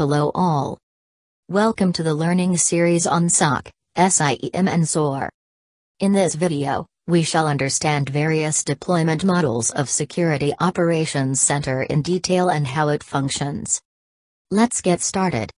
Hello all. Welcome to the learning series on SOC, SIEM and SOAR. In this video, we shall understand various deployment models of Security Operations Center in detail and how it functions. Let's get started.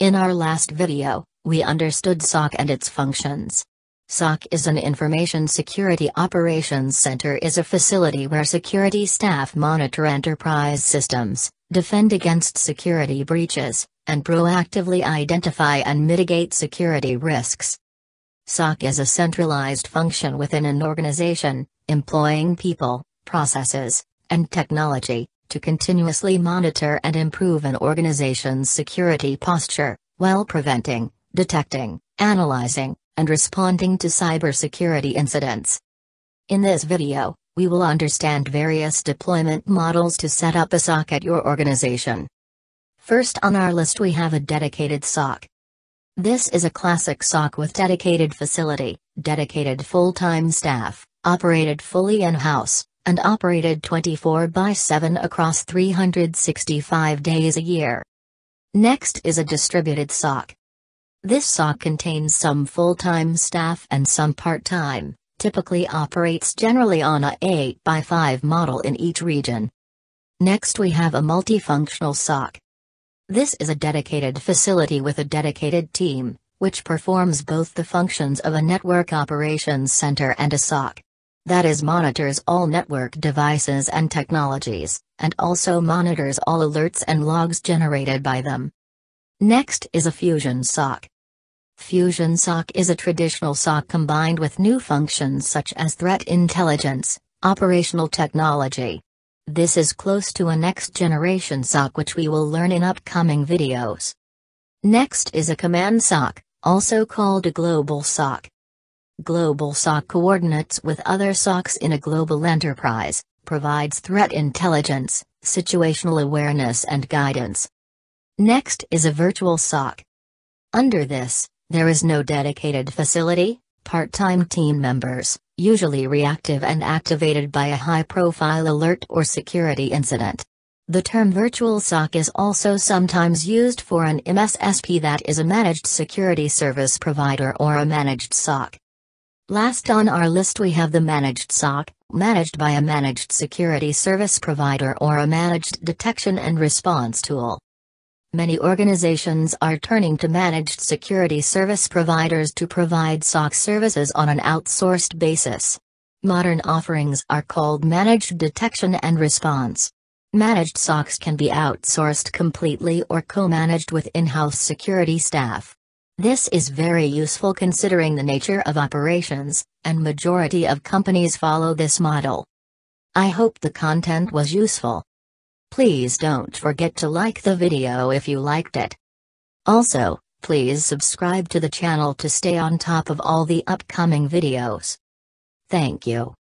In our last video, we understood SOC and its functions. SOC is an Information Security Operations Center is a facility where security staff monitor enterprise systems, defend against security breaches, and proactively identify and mitigate security risks. SOC is a centralized function within an organization, employing people, processes, and technology to continuously monitor and improve an organization's security posture, while preventing, detecting, analyzing, and responding to cybersecurity incidents. In this video, we will understand various deployment models to set up a SOC at your organization. First on our list we have a dedicated SOC. This is a classic SOC with dedicated facility, dedicated full-time staff, operated fully in-house, and operated 24 by 7 across 365 days a year. Next is a distributed SOC. This SOC contains some full-time staff and some part-time, typically operates generally on a 8 by 5 model in each region. Next we have a multifunctional SOC. This is a dedicated facility with a dedicated team, which performs both the functions of a network operations center and a SOC. That is monitors all network devices and technologies, and also monitors all alerts and logs generated by them. Next is a Fusion SOC. Fusion SOC is a traditional SOC combined with new functions such as threat intelligence, operational technology. This is close to a next generation SOC which we will learn in upcoming videos. Next is a command SOC, also called a global SOC. Global SOC coordinates with other SOCs in a global enterprise, provides threat intelligence, situational awareness and guidance, Next is a virtual SOC. Under this, there is no dedicated facility, part-time team members, usually reactive and activated by a high-profile alert or security incident. The term virtual SOC is also sometimes used for an MSSP that is a managed security service provider or a managed SOC. Last on our list we have the managed SOC, managed by a managed security service provider or a managed detection and response tool. Many organizations are turning to managed security service providers to provide SOC services on an outsourced basis. Modern offerings are called Managed Detection and Response. Managed SOCs can be outsourced completely or co-managed with in-house security staff. This is very useful considering the nature of operations, and majority of companies follow this model. I hope the content was useful. Please don't forget to like the video if you liked it. Also, please subscribe to the channel to stay on top of all the upcoming videos. Thank you.